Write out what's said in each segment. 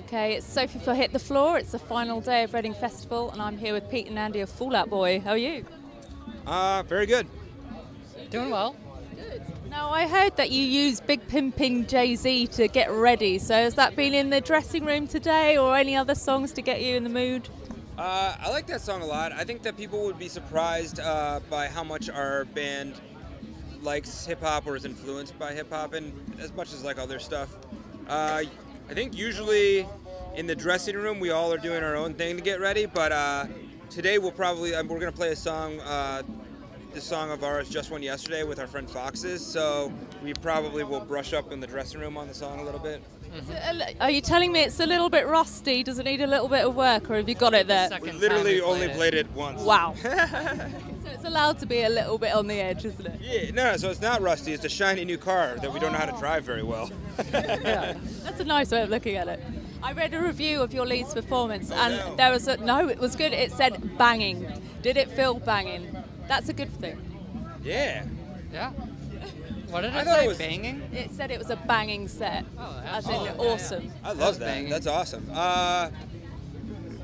Okay, it's Sophie for Hit the Floor. It's the final day of Reading Festival, and I'm here with Pete and Andy of Fall Out Boy. How are you? Uh, very good. Doing well. Good. Now, I heard that you use Big Pimping Jay Z to get ready. So, has that been in the dressing room today, or any other songs to get you in the mood? Uh, I like that song a lot. I think that people would be surprised uh, by how much our band likes hip hop or is influenced by hip hop, and as much as like other stuff. Uh, I think usually in the dressing room we all are doing our own thing to get ready, but uh, today we'll probably uh, we're gonna play a song. Uh, this song of ours, Just One Yesterday, with our friend Foxes. So we probably will brush up in the dressing room on the song a little bit. Are you telling me it's a little bit rusty? Does it need a little bit of work, or have you got it there? We literally time we only played it once. Wow. so it's allowed to be a little bit on the edge, isn't it? Yeah, no, so it's not rusty. It's a shiny new car that we don't know how to drive very well. Yeah. That's a nice way of looking at it. I read a review of your Leeds performance, and no. there was a no. It was good. It said banging. Did it feel banging? That's a good thing. Yeah. Yeah. What did I it thought it say? was- Banging? It said it was a banging set, Oh, as in absolutely. awesome. I love was that. banging. That's awesome. Uh,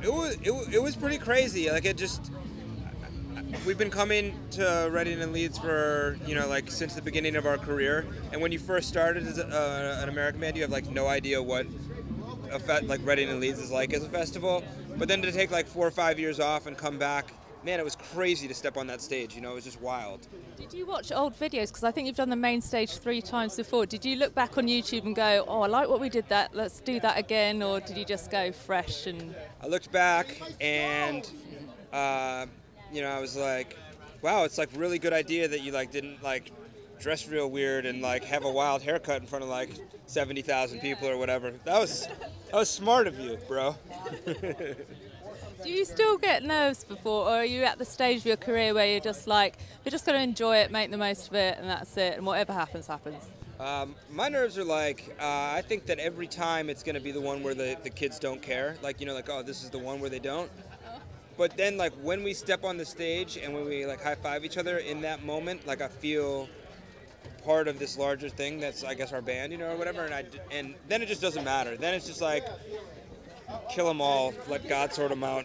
it was it, wa- it was pretty crazy. Like it just we've been coming to Reading and Leeds for you know like since the beginning of our career. And when you first started as a, uh, an American band, you have like no idea what a fe- like Reading and Leeds is like as a festival. But then to take like four or five years off and come back, man, it was crazy to step on that stage. You know, it was just wild. Did you watch old videos? Because I think you've done the main stage three times before. Did you look back on YouTube and go, "Oh, I like what we did. That let's do that again," or did you just go fresh and? I looked back and uh, you know I was like, wow, it's like really good idea that you like didn't like dress real weird and like have a wild haircut in front of like seventy thousand people or whatever. That was that was smart of you, bro. Do you still get nerves before, or are you at the stage of your career where you're just like, you're just going to enjoy it, make the most of it, and that's it, and whatever happens, happens? Um, my nerves are like, uh, I think that every time it's going to be the one where the, the kids don't care. Like, you know, like, oh, this is the one where they don't. But then, like, when we step on the stage and when we, like, high five each other in that moment, like, I feel part of this larger thing that's, I guess, our band, you know, or whatever. And, I and then it just doesn't matter. Then it's just like, kill them all, let God sort them out.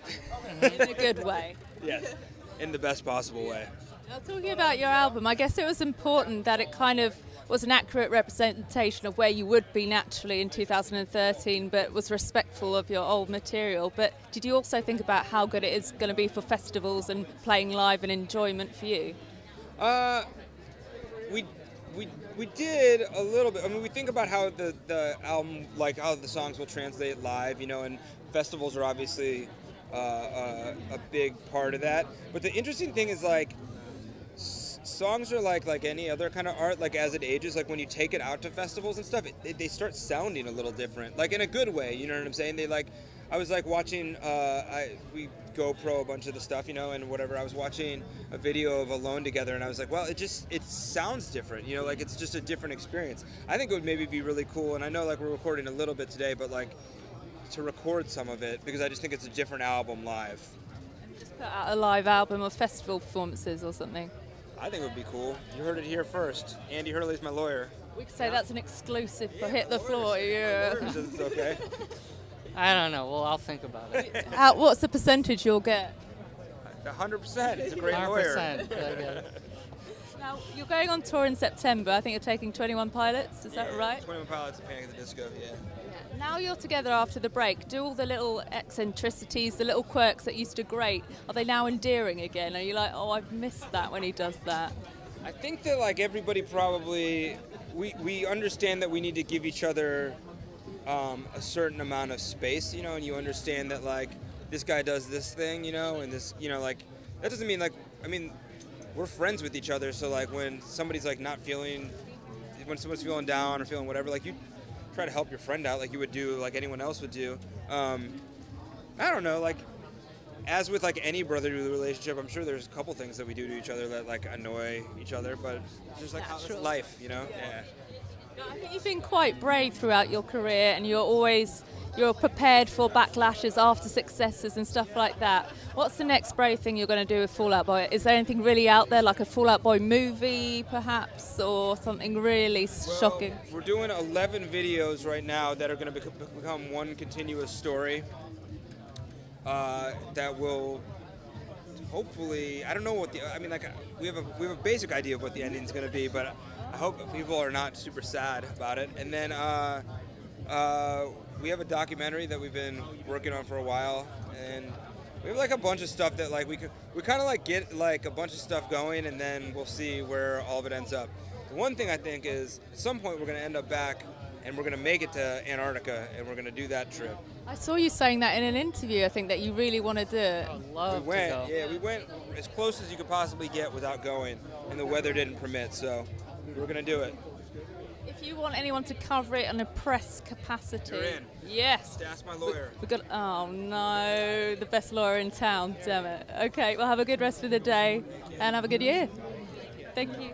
In a good way. yes, in the best possible way. Now, talking about your album, I guess it was important that it kind of was an accurate representation of where you would be naturally in 2013, but was respectful of your old material. But did you also think about how good it is going to be for festivals and playing live and enjoyment for you? Uh, we we we did a little bit. I mean, we think about how the the album, like how the songs will translate live, you know, and festivals are obviously uh, uh, a big part of that. But the interesting thing is like. Songs are like like any other kind of art. Like as it ages, like when you take it out to festivals and stuff, it, they start sounding a little different. Like in a good way, you know what I'm saying? They like, I was like watching. Uh, I we GoPro a bunch of the stuff, you know, and whatever. I was watching a video of Alone Together, and I was like, well, it just it sounds different, you know, like it's just a different experience. I think it would maybe be really cool, and I know like we're recording a little bit today, but like to record some of it because I just think it's a different album live. Just put out a live album or festival performances or something. I think it would be cool. You heard it here first. Andy Hurley's my lawyer. We could say that's an exclusive for Hit the Floor. Yeah. Lawyers, it's okay. I don't know. Well, I'll think about it. How, what's the percentage you'll get? 100%. He's a great lawyer. 100%. Really good. Now, you're going on tour in September. I think you're taking 21 Pilots. Is that right? 21 Pilots and Panic at the Disco, yeah. Now you're together after the break. Do all the little eccentricities, the little quirks that used to grate, are they now endearing again? Are you like, oh, I've missed that when he does that? I think that like everybody probably we we understand that we need to give each other um, a certain amount of space, you know, and you understand that like this guy does this thing, you know, and this, you know, like that doesn't mean like I mean we're friends with each other, so like when somebody's like not feeling when someone's feeling down or feeling whatever, like you try to help your friend out like you would do like anyone else would do. Um, I don't know, like as with like any brotherly relationship, I'm sure there's a couple things that we do to each other that like annoy each other, but it's just like how it's life, you know? Yeah. I think you've been quite brave throughout your career, and you're always, you're prepared for backlashes after successes and stuff like that. What's the next brave thing you're going to do with Fall Out Boy? Is there anything really out there, like a Fall Out Boy movie, perhaps, or something really shocking? We're doing 11 videos right now that are going to become one continuous story uh, that will hopefully I don't know what the I mean like we have a we have a basic idea of what the ending is going to be, but I hope people are not super sad about it. And then uh, uh, we have a documentary that we've been working on for a while, and we have like a bunch of stuff that like we could we kind of like get like a bunch of stuff going, and then we'll see where all of it ends up. The one thing I think is at some point we're going to end up back and we're going to make it to Antarctica and we're going to do that trip. I saw you saying that in an interview. I think that you really want to do it. I'd love we went, to go. yeah, we went as close as you could possibly get without going, and the weather didn't permit, so we're going to do it. If you want anyone to cover it on a press capacity, You're in. yes. Just ask my lawyer. We got. Oh no, the best lawyer in town. Damn it. Okay, well have a good rest of the day and have a good year. Thank you.